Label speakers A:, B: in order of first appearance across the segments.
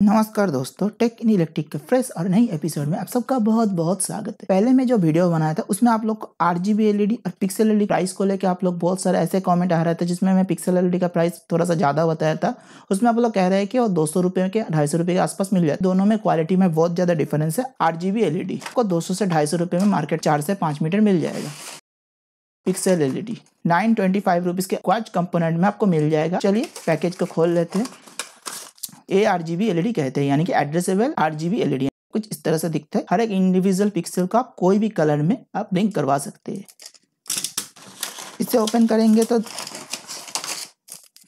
A: नमस्कार दोस्तों tech in electric के फ्रेश और नई एपिसोड में आप सबका बहुत बहुत स्वागत है। पहले मैं जो वीडियो बनाया था, उसमें आप लोग को आर जी बी एलईडी और पिक्सल एलईडी प्राइस को लेकर आप लोग बहुत सारे ऐसे कमेंट आ रहे थे, जिसमें मैं पिक्सल एलईडी का प्राइस थोड़ा सा ज़्यादा बताया था। उसमें आप लोग कह रहे हैं कि वो दो सौ रुपये के, ढाई सौ रुपये के आसपास मिल जाए। दोनों में क्वालिटी में बहुत ज़्यादा डिफरेंस है आठ जी बी एल को। दो सौ से ढाई सौ रुपये में मार्केट चार से पाँच मीटर मिल जाएगा। Pixel LED nine twenty five rupees के क्वाच कंपोनेंट में आपको मिल जाएगा। चलिए पैकेज को खोल लेते हैं। A R G B L कहते हैं, यानी कि addressable R G B L कुछ इस तरह से दिखता है। हर एक इंडिविजुअल पिक्सल का आप कोई भी कलर में आप लिंक करवा सकते हैं। इसे ओपन करेंगे तो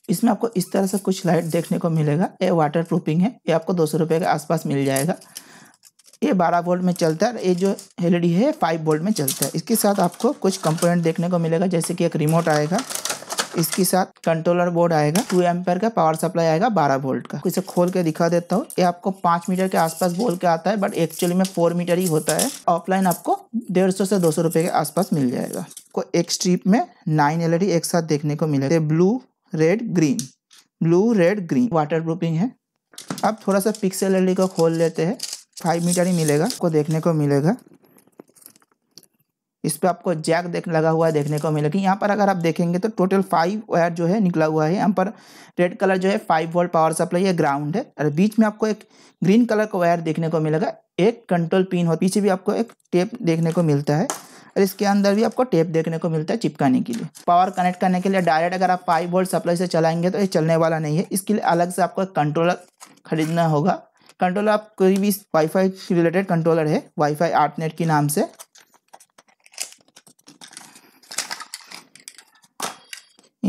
A: इसमें आपको इस तरह से कुछ लाइट देखने को मिलेगा। ये वाटर प्रूफिंग है। ये आपको दो सौ रुपये के आसपास मिल जाएगा। ये बारह वोल्ट में चलता है और ये जो एलईडी है फाइव वोल्ट में चलता है। इसके साथ आपको कुछ कंपोनेंट देखने को मिलेगा, जैसे कि एक रिमोट आएगा। इसके साथ कंट्रोलर बोर्ड आएगा टू एम्पेयर का पावर सप्लाई आएगा बारह वोल्ट का। इसे खोल के दिखा देता हूँ। ये आपको पाँच मीटर के आसपास बोल के आता है बट एक्चुअली में फोर मीटर ही होता है। ऑफलाइन आपको डेढ़ सौ से दो सौ रुपए के आसपास मिल जाएगा। को एक स्ट्रीप में नाइन एल एक साथ देखने को मिलेगा। Blue red green blue red green waterproofing है। अब थोड़ा सा पिक्सल एल को खोल लेते हैं। फाइव मीटर ही मिलेगा। को देखने को मिलेगा। इस पर आपको जैक देख लगा हुआ है, देखने को मिलेगा यहाँ पर अगर आप देखेंगे तो टोटल फाइव वायर जो है निकला हुआ है। यहाँ पर रेड कलर जो है फाइव वोल्ट पावर सप्लाई है ग्राउंड है। और बीच में आपको एक ग्रीन कलर का वायर देखने को मिलेगा। एक कंट्रोल पिन हो, पीछे भी आपको एक टेप देखने को मिलता है। और इसके अंदर भी आपको टेप देखने को मिलता है चिपकाने के लिए। पावर कनेक्ट करने के लिए डायरेक्ट अगर आप फाइव वोल्ट सप्लाई से चलाएँगे तो ये चलने वाला नहीं है। इसके लिए अलग से आपको एक कंट्रोलर खरीदना होगा। कंट्रोलर आप कोई भी वाईफाई रिलेटेड कंट्रोलर है वाईफाई आर्ट नेट के नाम से।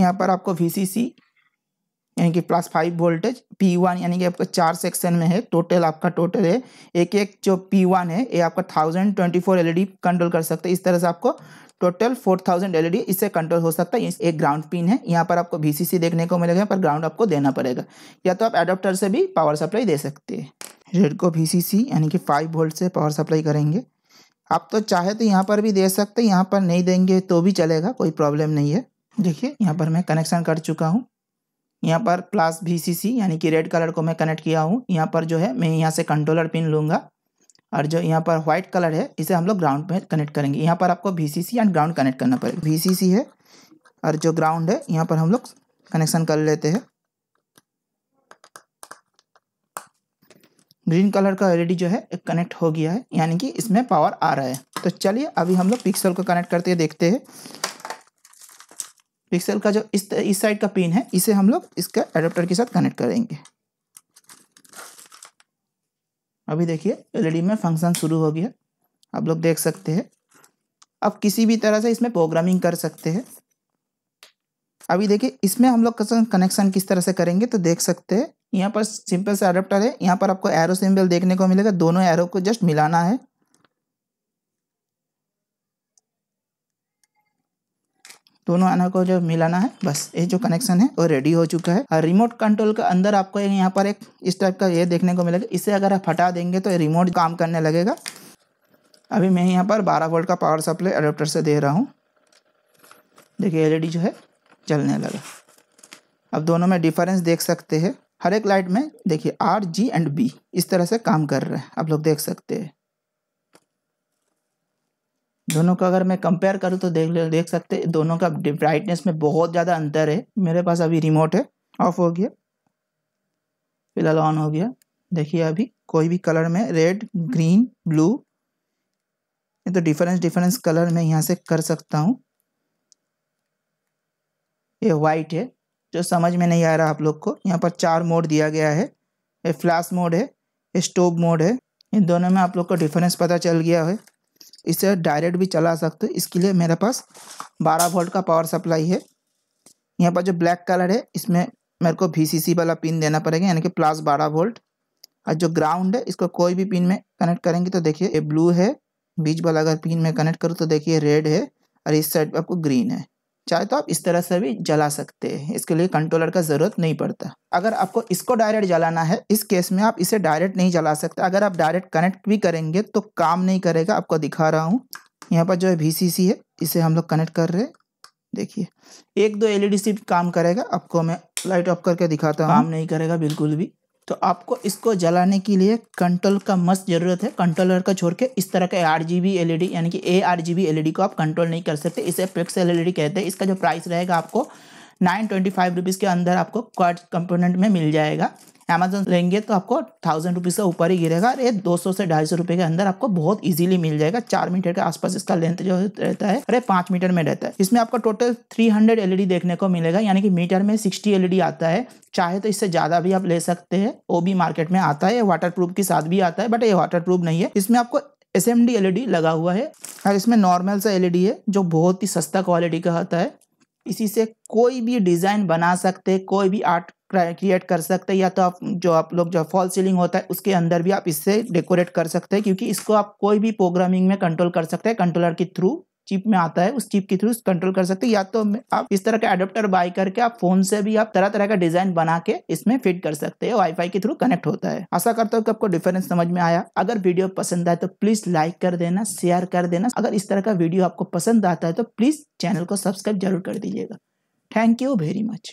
A: यहाँ पर आपको वी यानी कि plus five voltage P one यानी कि आपका चार सेक्शन में है। टोटल आपका टोटल है। एक एक जो पी वन है, ये आपका thousand twenty four L control कर सकते हैं। इस तरह से आपको टोटल फोर थाउज़ेंड एल इससे कंट्रोल हो सकता है। एक ग्राउंड पिन है। यहाँ पर आपको वीसीसी देखने को मिलेगा, पर ग्राउंड आपको देना पड़ेगा। या तो आप एडोप्टर से भी पावर सप्लाई दे सकते हैं। रेड को वी यानी कि फाइव वोल्ट से पावर सप्लाई करेंगे। आप तो चाहे तो यहाँ पर भी दे सकते हैं, यहाँ पर नहीं देंगे तो भी चलेगा, कोई प्रॉब्लम नहीं है। देखिए, यहाँ पर मैं कनेक्शन कर चुका हूँ। यहाँ पर प्लस वी यानी कि रेड कलर को मैं कनेक्ट किया हूँ। यहाँ पर जो है, मैं यहाँ से कंट्रोलर पिन लूँगा। और जो यहाँ पर व्हाइट कलर है, इसे हम लोग ग्राउंड पे कनेक्ट करेंगे। यहाँ पर आपको V C C and ground connect करना पड़ेगा। वी है, और जो ग्राउंड है, यहाँ पर हम लोग कनेक्शन कर लेते हैं। ग्रीन कलर का एलईडी जो है कनेक्ट हो गया है, यानी कि इसमें पावर आ रहा है। तो चलिए, अभी हम लोग पिक्सल को कनेक्ट करते देखते हैं। पिक्सल का जो इस इस साइड का पिन है, इसे हम लोग इसका एडेप्टर के साथ कनेक्ट करेंगे। अभी देखिए एलईडी में फ़ंक्शन शुरू हो गया। आप लोग देख सकते हैं। अब किसी भी तरह से इसमें प्रोग्रामिंग कर सकते हैं। अभी देखिए, इसमें हम लोग कनेक्शन किस तरह से करेंगे तो देख सकते हैं। यहाँ पर सिंपल से अडेप्टर है। यहाँ पर आपको एरो सिंबल देखने को मिलेगा। दोनों एरो को जस्ट मिलाना है। दोनों आना को जो मिलाना है, बस ये जो कनेक्शन है, वो रेडी हो चुका है। और रिमोट कंट्रोल के अंदर आपको यहाँ पर एक इस टाइप का ये देखने को मिलेगा। इसे अगर आप हटा देंगे तो रिमोट काम करने लगेगा। अभी मैं यहाँ पर 12 वोल्ट का पावर सप्लाई अडोप्टर से दे रहा हूँ। देखिए एलईडी जो है, चलने लगा। अब दोनों में डिफरेंस देख सकते हैं। हर एक लाइट में देखिए आर जी एंड बी इस तरह से काम कर रहे हैं। आप लोग देख सकते हैं। दोनों का अगर मैं कंपेयर करूँ तो देख ले, देख सकते दोनों का ब्राइटनेस में बहुत ज़्यादा अंतर है। मेरे पास अभी रिमोट है ऑफ़ हो गया, फ़िलहाल ऑन हो गया। देखिए अभी कोई भी कलर में रेड ग्रीन ब्लू ये तो डिफरेंस डिफरेंस कलर में यहाँ से कर सकता हूँ। ये वाइट है, जो समझ में नहीं आ रहा आप लोग को। यहाँ पर चार मोड दिया गया है, ये फ्लैश मोड है, ये स्टोव मोड है, इन दोनों में आप लोग को डिफरेंस पता चल गया है। इसे डायरेक्ट भी चला सकते हो। इसके लिए मेरे पास 12 वोल्ट का पावर सप्लाई है। यहाँ पर जो ब्लैक कलर है, इसमें मेरे को वी वाला पिन देना पड़ेगा, यानी कि प्लस बारह वोल्ट। और जो ग्राउंड है, इसको कोई भी पिन में कनेक्ट करेंगे तो देखिए, ये ब्लू है। बीच वाला अगर पिन में कनेक्ट करूँ तो देखिए रेड है। और इस साइड पर आपको ग्रीन है। चाहे तो आप इस तरह से भी जला सकते हैं। इसके लिए कंट्रोलर का ज़रूरत नहीं पड़ता। अगर आपको इसको डायरेक्ट जलाना है, इस केस में आप इसे डायरेक्ट नहीं जला सकते। अगर आप डायरेक्ट कनेक्ट भी करेंगे तो काम नहीं करेगा। आपको दिखा रहा हूँ। यहाँ पर जो है वी है, इसे हम लोग कनेक्ट कर रहे हैं। देखिए, एक दो एलईडी सिर्फ़ काम करेगा। आपको मैं लाइट ऑफ़ करके दिखाता हूँ। काम नहीं करेगा, बिल्कुल भी। तो आपको इसको जलाने के लिए कंट्रोल का मस्त ज़रूरत है। कंट्रोलर का छोड़ के इस तरह का R G B L E D यानी कि A R G B L E D को आप कंट्रोल नहीं कर सकते। इसे फिक्स एल ई डी कहते हैं। इसका जो प्राइस रहेगा आपको नाइन ट्वेंटी फाइव रुपीज़ के अंदर आपको क्वाड कंपोनेंट में मिल जाएगा। अमेजोन लेंगे तो आपको थाउज़ेंड रुपीज़ से ऊपर ही गिरेगा। ये दो सौ से ढाई सौ रुपये के अंदर आपको बहुत इजीली मिल जाएगा। चार मीटर के आसपास इसका लेंथ जो रहता है, अरे पाँच मीटर में रहता है। इसमें आपको टोटल थ्री हंड्रेड एलईडी देखने को मिलेगा, यानी कि मीटर में सिक्सटी एलईडी आता है। चाहे तो इससे ज़्यादा भी आप ले सकते हैं। वो भी मार्केट में आता है वाटर प्रूफ के साथ भी आता है बट ये वाटर प्रूफ नहीं है। इसमें आपको एस एम डी एल लगा हुआ है और इसमें नॉर्मल सा एलईडी है, जो बहुत ही सस्ता क्वालिटी का होता है। इसी से कोई भी डिज़ाइन बना सकते कोई भी आर्ट क्रिएट कर सकते हैं, या तो आप, जो आप लोग, जो फॉल सीलिंग होता है, उसके अंदर भी आप इससे डेकोरेट कर सकते हैं, क्योंकि इसको आप कोई भी प्रोग्रामिंग में कंट्रोल कर सकते हैं कंट्रोलर के थ्रू चिप में आता है, उस चिप के थ्रू कंट्रोल कर सकते हैं, या तो आप इस तरह का एडोप्टर बाय करके आप फ़ोन से भी आप तरह तरह का डिज़ाइन बना के इसमें फिट कर सकते हैं वाईफाई के थ्रू कनेक्ट होता है। आशा करता हूँ कि आपको डिफरेंस समझ में आया। अगर वीडियो पसंद आए तो प्लीज़ लाइक कर देना शेयर कर देना। अगर इस तरह का वीडियो आपको पसंद आता है तो प्लीज़ चैनल को सब्सक्राइब ज़रूर कर दीजिएगा। Thank you very much